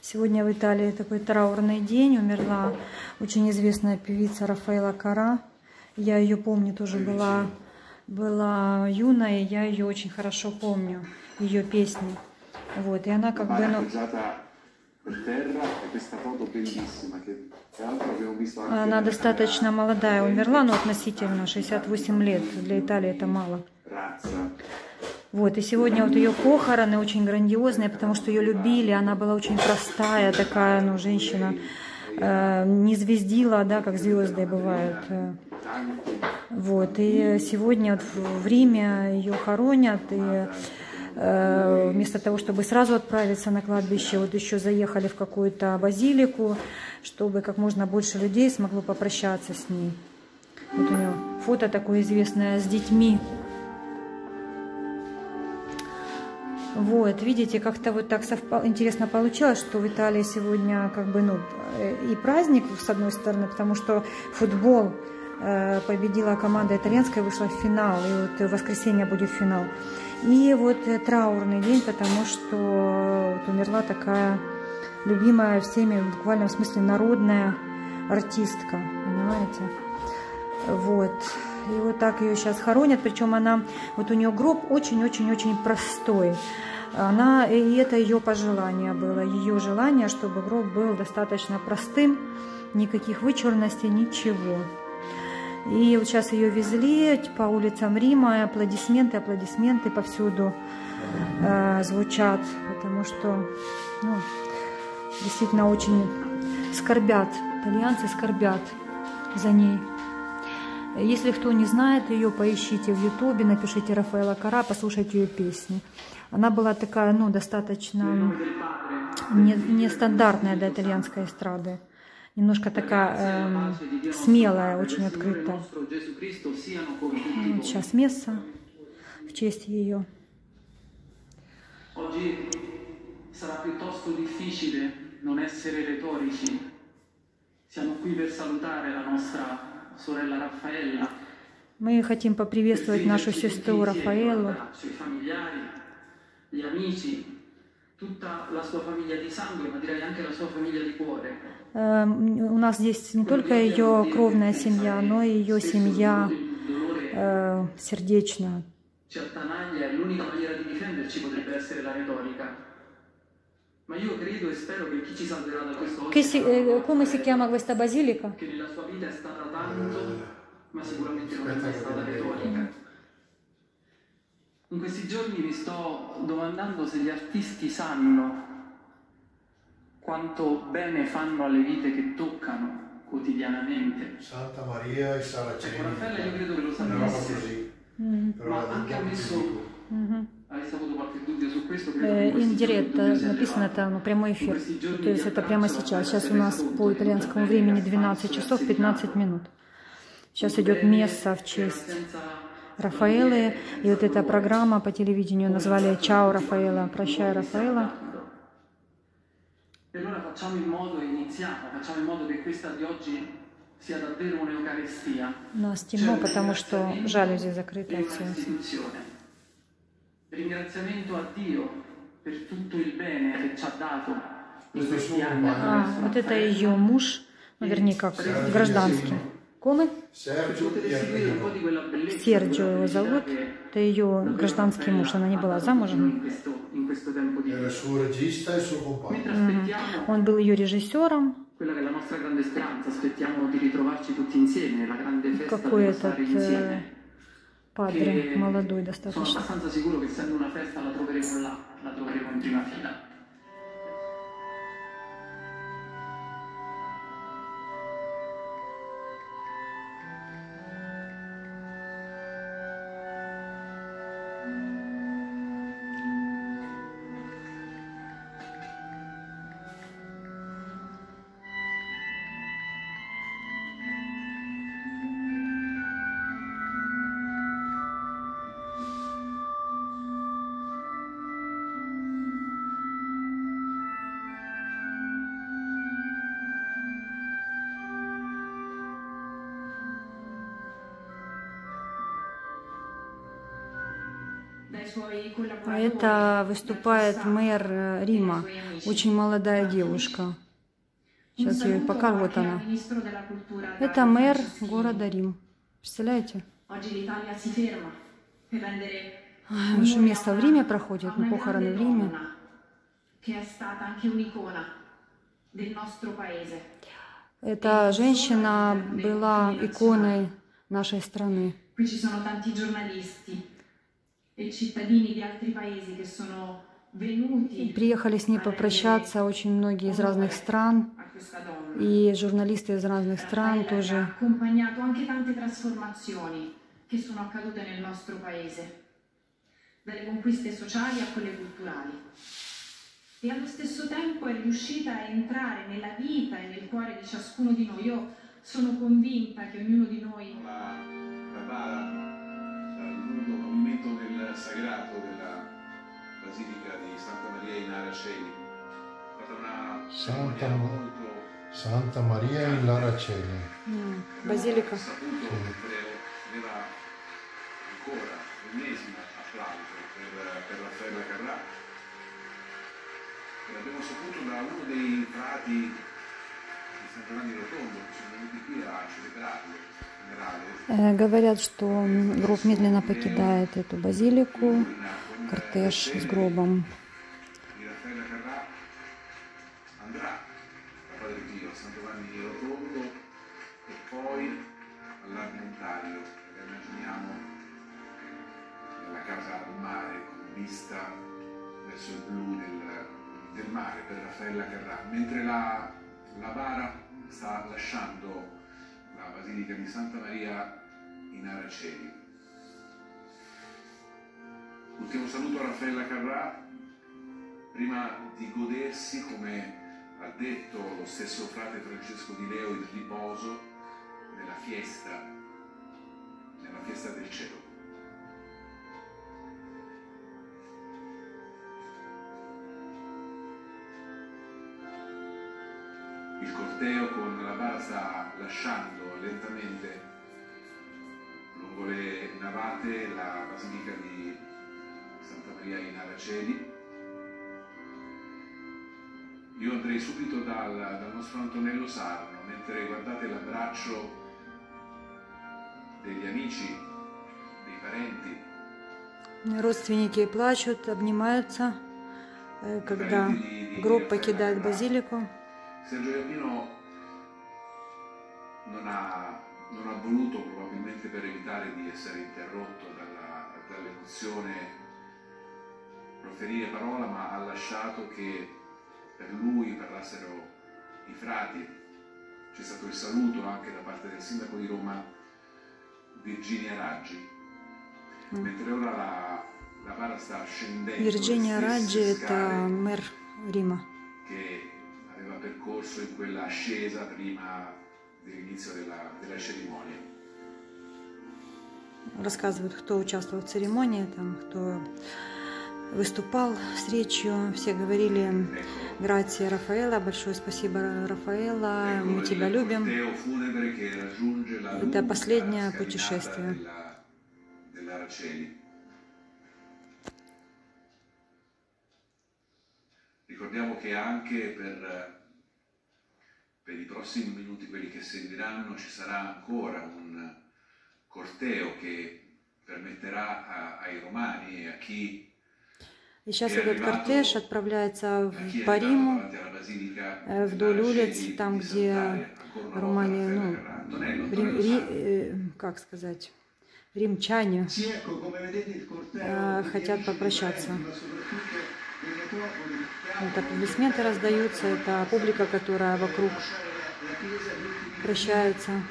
Сегодня в Италии такой траурный день. Умерла очень известная певица Рафаэла Кара. Я ее помню, тоже была, была юная, я ее очень хорошо помню, ее песни. Вот, и она как бы... Ну, она достаточно молодая, умерла, но относительно, 68 лет. Для Италии это мало. Вот, и сегодня вот ее похороны очень грандиозные, потому что ее любили, она была очень простая такая, ну, женщина, э, не звездила, да, как звезды бывают. Вот, и сегодня вот в Риме ее хоронят, и э, вместо того, чтобы сразу отправиться на кладбище, вот еще заехали в какую-то базилику, чтобы как можно больше людей смогло попрощаться с ней. Вот у нее фото такое известное с детьми Вот, видите, как-то вот так совпало, интересно получилось, что в Италии сегодня как бы, ну, и праздник, с одной стороны, потому что футбол э, победила команда итальянская, вышла в финал, и вот в воскресенье будет финал. И вот э, траурный день, потому что вот умерла такая любимая всеми, в буквальном смысле, народная артистка, понимаете? Вот. И вот так ее сейчас хоронят, причем она, вот у нее гроб очень-очень-очень простой. Она, и это ее пожелание было, ее желание, чтобы гроб был достаточно простым, никаких вычурностей, ничего. И вот сейчас ее везли по улицам Рима, аплодисменты, аплодисменты повсюду э, звучат, потому что ну, действительно очень скорбят, итальянцы скорбят за ней. Если кто не знает ее, поищите в Ютубе, напишите Рафаэла Кара, послушайте ее песни. Она была такая, ну, достаточно нестандартная не для итальянской эстрады. Немножко такая э, смелая, очень открытая. Вот сейчас месса в честь ее. non essere retorici. Siamo qui per salutare la nostra мы хотим поприветствовать нашу сестру Рафаэлу. Эм, у нас здесь не только ее кровная семья, но и ее семья э, сердечная. E eh, come si chiama questa basilica? Che nella sua vita è stata tanto, ma sicuramente non è mai stata retorica. In questi giorni mi sto domandando se gli artisti sanno quanto bene fanno alle vite che toccano quotidianamente. Santa Maria e Saraceni. Ecco, Raffaella io credo che lo sapesse, mm. ma anche ha messo... Mm-hmm Индирект написано это ну, прямой эфир. То есть это прямо сейчас. Сейчас у нас по итальянскому времени 12 часов 15 минут. Сейчас идет месса в честь Рафаэлы. И вот эта программа по телевидению назвали «Чао, Рафаэла», «Прощай, Рафаэла». У нас темно, потому что жалюзи закрыты от солнца. Ha dato а, вот это ее муж, наверняка гражданский. Комы? Серджио его зовут. Это ее гражданский муж. Она не была замужем. Он был ее режиссером. Какой этот э, padre молодой достаточно. А это выступает мэр э, Рима, очень молодая девушка. Сейчас я ее покажу, вот она. Это мэр города Рим. Представляете? Ваше место в Риме проходит, на похороны в Риме. Эта женщина была иконой нашей страны. Приехали с ней попрощаться очень многие из разных стран, и журналисты из разных стран тоже. dalle conquiste sociali a quelle culturali. E allo stesso tempo è riuscita a entrare nella vita e nel cuore di ciascuno di noi. Io sono convinta che ognuno di noi... La, sagrato della Basilica di Santa Maria in Araceli. È stata una Santa, molto... Santa Maria in Laraceli. Mm, Basilica. Saputo, sì. aveva ancora l'ennesima applauso per, per Raffaella Carrà. E l'abbiamo saputo da uno dei frati di San Giovanni Rotondo che sono venuti qui a celebrarlo. Э, говорят, что гроб медленно покидает эту базилику, кортеж с гробом. mentre la, la bara sta lasciando la Basilica di Santa Maria in Araceli. Ultimo saluto a Raffaella Carrà, prima di godersi, come ha detto lo stesso frate Francesco di Leo, il riposo nella fiesta, nella fiesta del cielo. Il corteo con la bara sta lasciando lentamente lungo le navate la basilica di Santa Maria in Araceli. Io andrei subito dal, dal nostro Antonello Sarno, mentre guardate l'abbraccio degli amici, dei parenti. Родственники плачут, обнимаются, когда гроб покидает базилику. Sergio Iannino non ha, non ha voluto probabilmente per evitare di essere interrotto dall'emozione proferire parola, ma ha lasciato che per lui parlassero i frati. C'è stato il saluto anche da parte del sindaco di Roma, Virginia Raggi, mm. mentre ora la, la bara sta scendendo. Virginia Raggi è mer Rima. Che aveva percorso in quella ascesa prima dell'inizio della, della cerimonia. Рассказывают, кто участвовал в церемонии, там, кто выступал с речью. Все говорили «Грация Рафаэла», большое спасибо, Рафаэла, мы тебя любим. Это последнее путешествие. Ricordiamo che anche per per i prossimi minuti, quelli che seguiranno, ci sarà ancora un corteo che permetterà a, ai romani e a chi И сейчас этот кортеж отправляется по Риму, э, вдоль улиц, там, где Румания, ну, рим, ри, э, как сказать, римчане э, хотят попрощаться. Вот аплодисменты раздаются, это публика, которая вокруг прощается.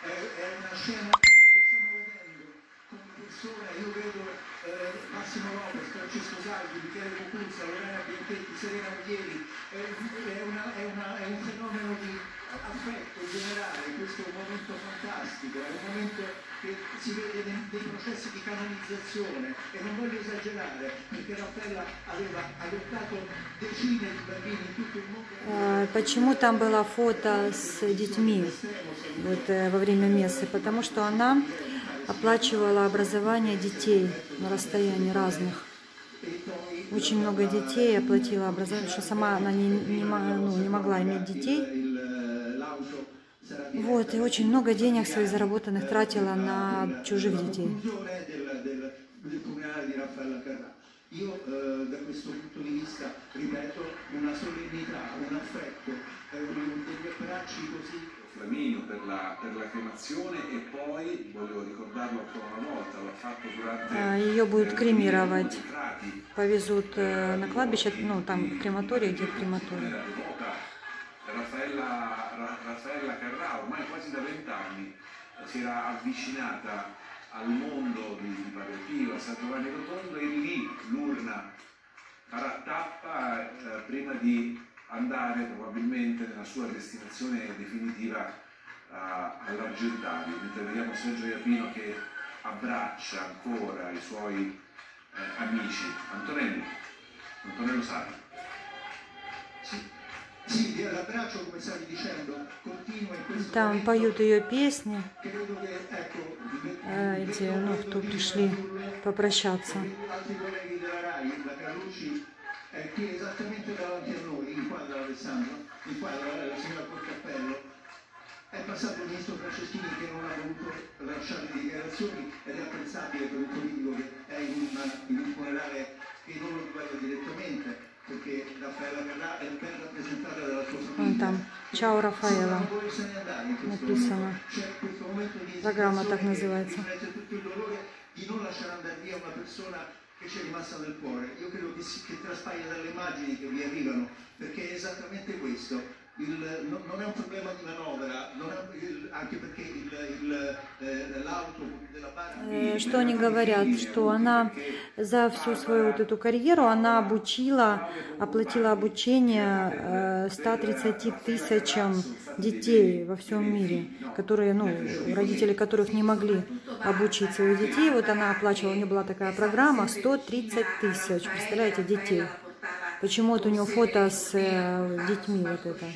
È una scena Salvi, Michele Cucuzza, Lorena Bianchetti, Serena Maglieri, è, una, è, una, è un fenomeno di affetto generale. questo momento fantastico, è un momento che si vede dei, dei processi di canonizzazione e non voglio esagerare perché Raffaella aveva adottato decine di bambini in tutto il mondo. Э, Почему там было фото с детьми вот, э, во время мессы? Потому что она оплачивала образование детей на расстоянии разных. Очень много детей оплатила образование, что сама она не, не, ну, не могла иметь детей. Вот, и очень много денег своих заработанных tratила на чужих детей. eh, ripeto, una solennità, un affetto, eh, un- degli abbracci così Flaminio per la, per la cremazione e poi, voglio ricordarlo ancora una volta, l'ha fatto durante... А, Ее будут eh, кремировать. Повезут э, на кладбище, ну, там крематорий, где devota Raffaella, Ra- Raffaella Carrà, ormai quasi da vent'anni, si era avvicinata al mondo di, di Pio, a San Giovanni Rotondo e lì l'urna farà tappa eh, prima di andare probabilmente nella sua destinazione definitiva a- all'Argentario, mentre vediamo Sergio Iapino che abbraccia ancora i suoi eh, amici. Antonello, Antonello Sari. Sì, sì, l'abbraccio, come stavi dicendo, continua in questo Там momento. поют ее песни, Credo che, ecco, э, эти, ну, кто пришли попрощаться. Altri colleghi della RAI, la Carlucci, è qui esattamente davanti a noi, inquadra Alessandro, inquadra la signora Porcappello, è passato il ministro Franceschini che non ha voluto lasciare dichiarazioni ed è apprezzabile per un politico che è in un, in un funerale che non lo riguarda direttamente, perché Raffaella Carrà è ben rappresentata dalla sua Вон famiglia. там Ciao Рафаэла. Non vuole se ne andare in questo Написано. momento. C'è questo momento di Программа так esitazione che называется. riflette tutto il dolore di non lasciare andare via una persona che ci è rimasta nel cuore. Io credo che, si, che traspaia dalle immagini che vi arrivano, perché è esattamente questo. Il, non, non è un problema di manovra, è- il- anche perché il, eh, l'auto della barra Э, Что они говорят, что она за всю свою вот эту карьеру она обучила, оплатила обучение э, 130 тысячам детей во всем мире, которые, ну, родители которых не могли обучить своих детей. Вот она оплачивала, у нее была такая программа 130 тысяч, представляете, детей. Почему вот у него фото с э, детьми вот это?